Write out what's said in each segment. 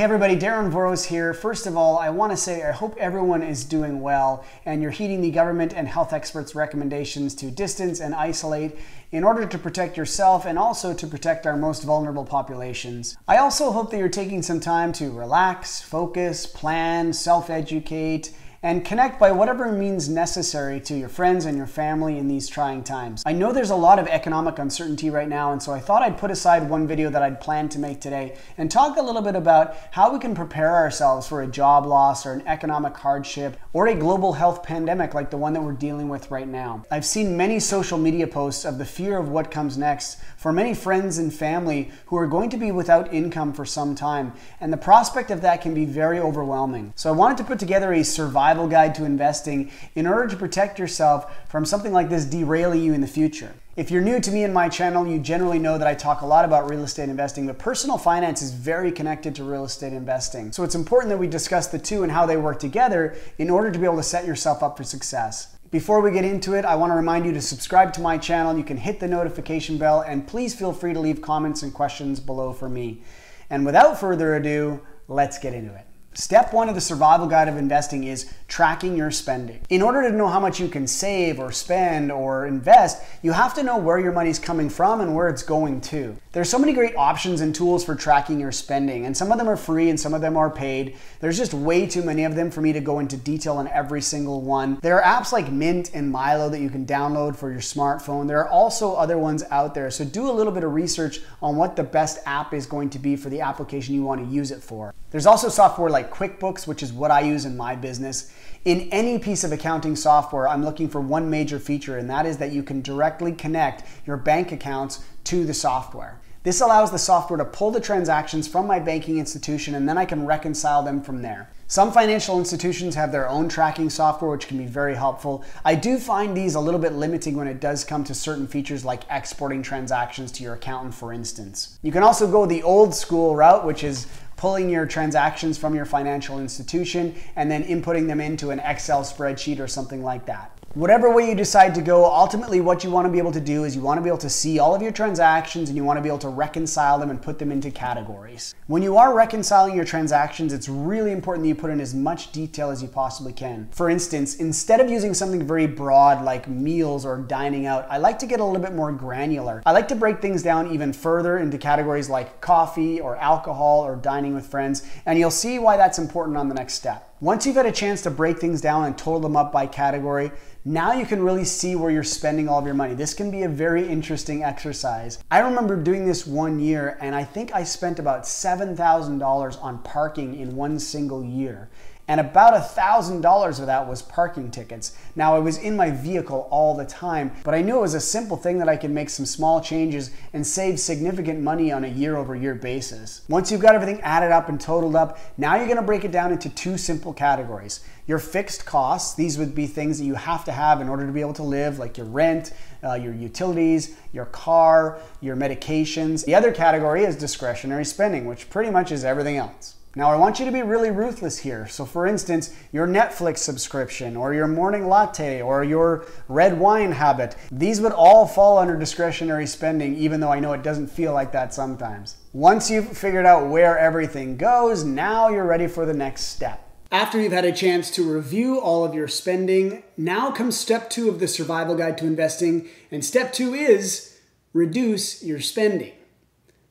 Hey everybody, Darren Voros here. First of all, I want to say I hope everyone is doing well and you're heeding the government and health experts' recommendations to distance and isolate in order to protect yourself and also to protect our most vulnerable populations. I also hope that you're taking some time to relax, focus, plan, self educate, and connect by whatever means necessary to your friends and your family in these trying times. I know there's a lot of economic uncertainty right now, and so I thought I'd put aside one video that I'd planned to make today and talk a little bit about how we can prepare ourselves for a job loss or an economic hardship or a global health pandemic like the one that we're dealing with right now. I've seen many social media posts of the fear of what comes next for many friends and family who are going to be without income for some time, and the prospect of that can be very overwhelming. So I wanted to put together a survival survival guide to investing in order to protect yourself from something like this derailing you in the future. If you're new to me and my channel, you generally know that I talk a lot about real estate investing, but personal finance is very connected to real estate investing. So it's important that we discuss the two and how they work together in order to be able to set yourself up for success. Before we get into it, I want to remind you to subscribe to my channel. You can hit the notification bell and please feel free to leave comments and questions below for me. And without further ado, let's get into it. Step one of the survival guide of investing is tracking your spending. In order to know how much you can save or spend or invest, you have to know where your money's coming from and where it's going to. There's so many great options and tools for tracking your spending, and some of them are free and some of them are paid. There's just way too many of them for me to go into detail on every single one. There are apps like Mint and Mylo that you can download for your smartphone. There are also other ones out there, so do a little bit of research on what the best app is going to be for the application you want to use it for. There's also software like QuickBooks, which is what I use in my business. In any piece of accounting software, I'm looking for one major feature, and that is that you can directly connect your bank accounts to the software. This allows the software to pull the transactions from my banking institution and then I can reconcile them from there. Some financial institutions have their own tracking software, which can be very helpful. I do find these a little bit limiting when it does come to certain features like exporting transactions to your accountant, for instance. You can also go the old school route, which is pulling your transactions from your financial institution and then inputting them into an Excel spreadsheet or something like that. Whatever way you decide to go, ultimately what you want to be able to do is you want to be able to see all of your transactions and you want to be able to reconcile them and put them into categories. When you are reconciling your transactions, it's really important that you put in as much detail as you possibly can. For instance, instead of using something very broad like meals or dining out, I like to get a little bit more granular. I like to break things down even further into categories like coffee or alcohol or dining with friends, and you'll see why that's important on the next step. Once you've had a chance to break things down and total them up by category, now you can really see where you're spending all of your money. This can be a very interesting exercise. I remember doing this one year and I think I spent about $7,000 on parking in one single year and about a thousand dollars of that was parking tickets. Now I was in my vehicle all the time, but I knew it was a simple thing that I could make some small changes and save significant money on a year over year basis. Once you've got everything added up and totaled up, now you're gonna break it down into two simple categories. Your fixed costs, these would be things that you have to have in order to be able to live, like your rent, uh, your utilities, your car, your medications. The other category is discretionary spending, which pretty much is everything else. Now, I want you to be really ruthless here. So, for instance, your Netflix subscription, or your morning latte, or your red wine habit, these would all fall under discretionary spending, even though I know it doesn't feel like that sometimes. Once you've figured out where everything goes, now you're ready for the next step. After you've had a chance to review all of your spending, now comes step two of the survival guide to investing. And step two is reduce your spending.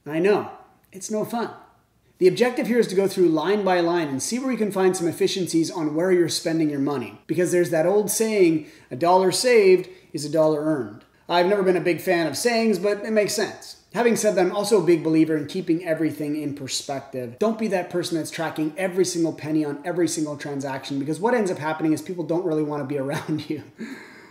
I know, it's no fun. The objective here is to go through line by line and see where you can find some efficiencies on where you're spending your money. Because there's that old saying, a dollar saved is a dollar earned. I've never been a big fan of sayings, but it makes sense. Having said that, I'm also a big believer in keeping everything in perspective. Don't be that person that's tracking every single penny on every single transaction because what ends up happening is people don't really want to be around you.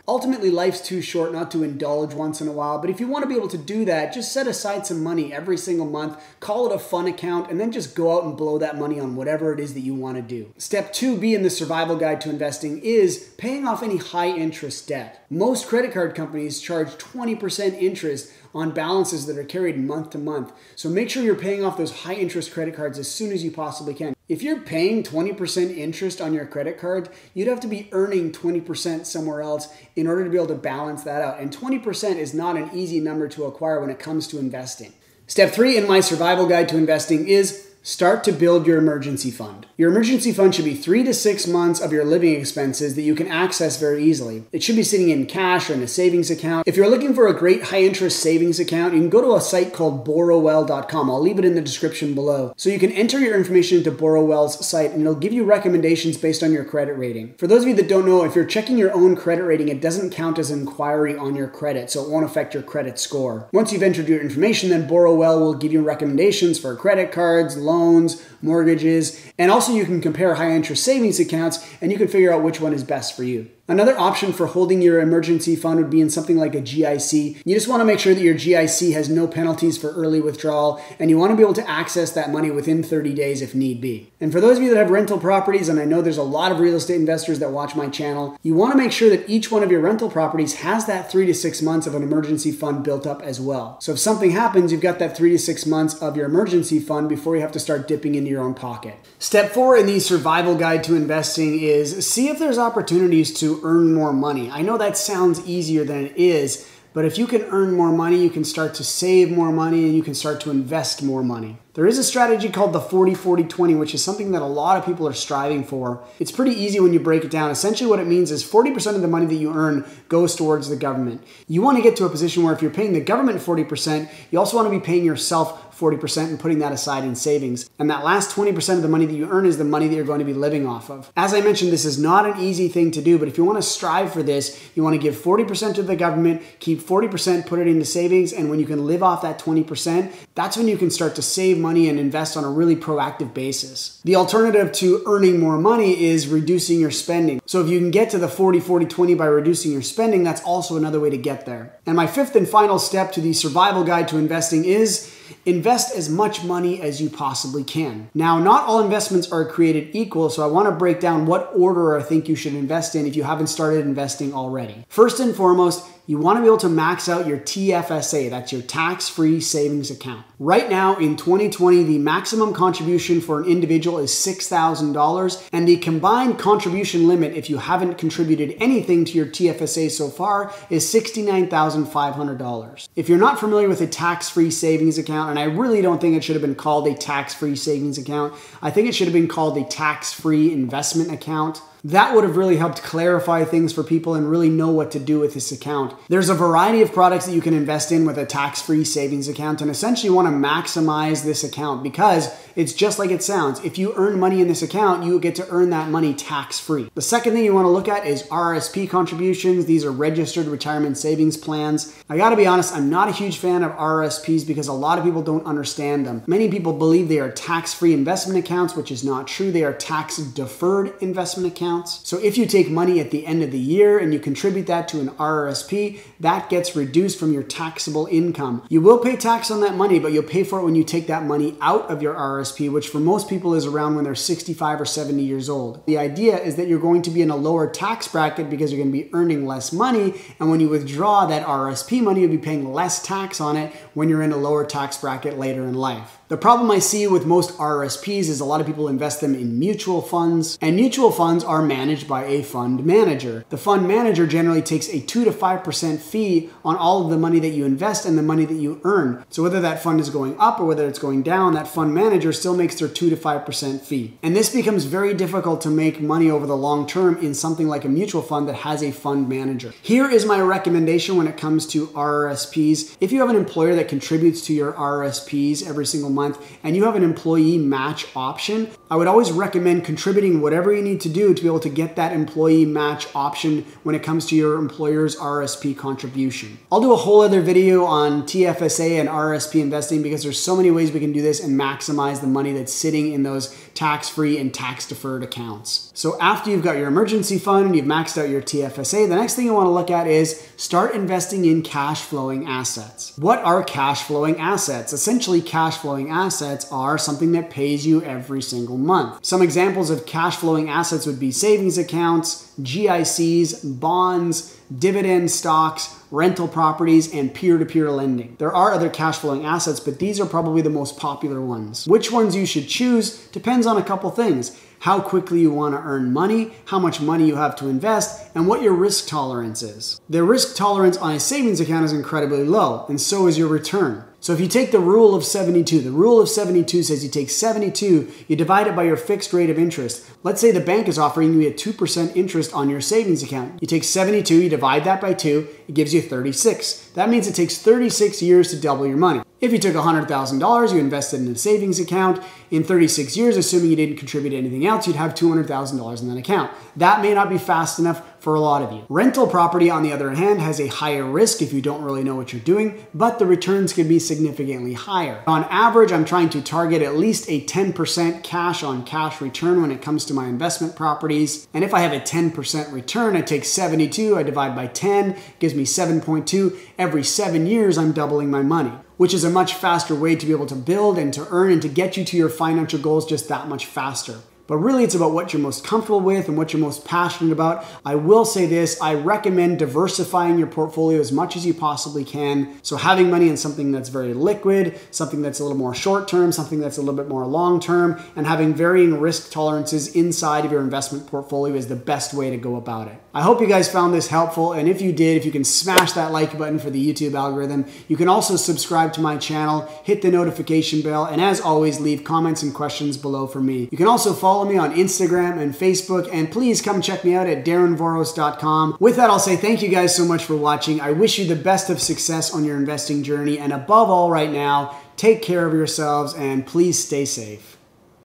Ultimately, life's too short not to indulge once in a while, but if you want to be able to do that, just set aside some money every single month, call it a fun account, and then just go out and blow that money on whatever it is that you want to do. Step 2B in the survival guide to investing is paying off any high interest debt. Most credit card companies charge 20% interest on balances that are carried month to month. So make sure you're paying off those high interest credit cards as soon as you possibly can. If you're paying 20% interest on your credit card, you'd have to be earning 20% somewhere else in order to be able to balance that out. And 20% is not an easy number to acquire when it comes to investing. Step three in my survival guide to investing is start to build your emergency fund. Your emergency fund should be three to six months of your living expenses that you can access very easily. It should be sitting in cash or in a savings account. If you're looking for a great high interest savings account, you can go to a site called borrowell.com. I'll leave it in the description below. So you can enter your information into Borrowell's site and it'll give you recommendations based on your credit rating. For those of you that don't know, if you're checking your own credit rating, it doesn't count as an inquiry on your credit, so it won't affect your credit score. Once you've entered your information, then Borrowell will give you recommendations for credit cards, loans, mortgages, and also you can compare high interest savings accounts and you can figure out which one is best for you. Another option for holding your emergency fund would be in something like a GIC. You just want to make sure that your GIC has no penalties for early withdrawal and you want to be able to access that money within 30 days if need be. And for those of you that have rental properties, and I know there's a lot of real estate investors that watch my channel, you want to make sure that each one of your rental properties has that three to six months of an emergency fund built up as well. So if something happens, you've got that three to six months of your emergency fund before you have to start dipping into your own pocket. Step four in the survival guide to investing is see if there's opportunities to earn more money. I know that sounds easier than it is, but if you can earn more money, you can start to save more money and you can start to invest more money. There is a strategy called the 40 40 20, which is something that a lot of people are striving for. It's pretty easy when you break it down. Essentially, what it means is 40% of the money that you earn goes towards the government. You want to get to a position where if you're paying the government 40%, you also want to be paying yourself 40% and putting that aside in savings. And that last 20% of the money that you earn is the money that you're going to be living off of. As I mentioned, this is not an easy thing to do, but if you want to strive for this, you want to give 40% to the government, keep 40%, put it into savings, and when you can live off that 20%, that's when you can start to save money and invest on a really proactive basis. The alternative to earning more money is reducing your spending. So if you can get to the 40 40 20 by reducing your spending, that's also another way to get there. And my fifth and final step to the survival guide to investing is invest as much money as you possibly can. Now, not all investments are created equal, so I want to break down what order I think you should invest in if you haven't started investing already. First and foremost, you want to be able to max out your TFSA, that's your tax free savings account. Right now in 2020, the maximum contribution for an individual is $6,000, and the combined contribution limit, if you haven't contributed anything to your TFSA so far, is $69,500. If you're not familiar with a tax free savings account, and I really don't think it should have been called a tax free savings account, I think it should have been called a tax free investment account. That would have really helped clarify things for people and really know what to do with this account. There's a variety of products that you can invest in with a tax free savings account, and essentially want to maximize this account because it's just like it sounds. If you earn money in this account, you get to earn that money tax free. The second thing you want to look at is RSP contributions. These are registered retirement savings plans. I got to be honest, I'm not a huge fan of RSPs because a lot of people don't understand them. Many people believe they are tax free investment accounts, which is not true. They are tax deferred investment accounts So if you take money at the end of the year and you contribute that to an RRSP, that gets reduced from your taxable income. You will pay tax on that money, but you'll pay for it when you take that money out of your RRSP, which for most people is around when they're 65 or 70 years old. The idea is that you're going to be in a lower tax bracket because you're going to be earning less money, and when you withdraw that RRSP money, you'll be paying less tax on it when you're in a lower tax bracket later in life. The problem I see with most RRSPs is a lot of people invest them in mutual funds, and mutual funds are managed by a fund manager. The fund manager generally takes a 2 to 5% fee on all of the money that you invest and the money that you earn. So whether that fund is going up or whether it's going down, that fund manager still makes their 2 to 5% fee. And this becomes very difficult to make money over the long term in something like a mutual fund that has a fund manager. Here is my recommendation when it comes to RRSPs. If you have an employer that contributes to your RRSPs every single month and you have an employee match option, I would always recommend contributing whatever you need to do to able to get that employee match option when it comes to your employer's RSP contribution. I'll do a whole other video on TFSA and RSP investing because there's so many ways we can do this and maximize the money that's sitting in those tax-free and tax-deferred accounts. So after you've got your emergency fund and you've maxed out your TFSA, the next thing you want to look at is start investing in cash flowing assets. What are cash flowing assets? Essentially, cash flowing assets are something that pays you every single month. Some examples of cash flowing assets would be savings accounts, GICs, bonds, dividend stocks, rental properties, and peer to peer lending. There are other cash flowing assets, but these are probably the most popular ones. Which ones you should choose depends on a couple things how quickly you want to earn money, how much money you have to invest, and what your risk tolerance is. The risk tolerance on a savings account is incredibly low, and so is your return. So if you take the rule of 72, the rule of 72 says you take 72, you divide it by your fixed rate of interest. Let's say the bank is offering you a 2% interest on your savings account. You take 72, you divide that by 2, it gives you 36. That means it takes 36 years to double your money. If you took $100,000, you invested in a savings account, in 36 years, assuming you didn't contribute anything else, you'd have $200,000 in that account. That may not be fast enough for a lot of you. Rental property, on the other hand, has a higher risk if you don't really know what you're doing, but the returns can be significantly higher. On average, I'm trying to target at least a 10% cash on cash return when it comes to my investment properties. And if I have a 10% return, I take 72, I divide by 10, gives me 7.2. Every seven years, I'm doubling my money which is a much faster way to be able to build and to earn and to get you to your financial goals just that much faster. But really, it's about what you're most comfortable with and what you're most passionate about. I will say this I recommend diversifying your portfolio as much as you possibly can. So, having money in something that's very liquid, something that's a little more short term, something that's a little bit more long term, and having varying risk tolerances inside of your investment portfolio is the best way to go about it. I hope you guys found this helpful. And if you did, if you can smash that like button for the YouTube algorithm, you can also subscribe to my channel, hit the notification bell, and as always, leave comments and questions below for me. You can also follow me on Instagram and Facebook, and please come check me out at darrenvoros.com. With that, I'll say thank you guys so much for watching. I wish you the best of success on your investing journey, and above all, right now, take care of yourselves and please stay safe.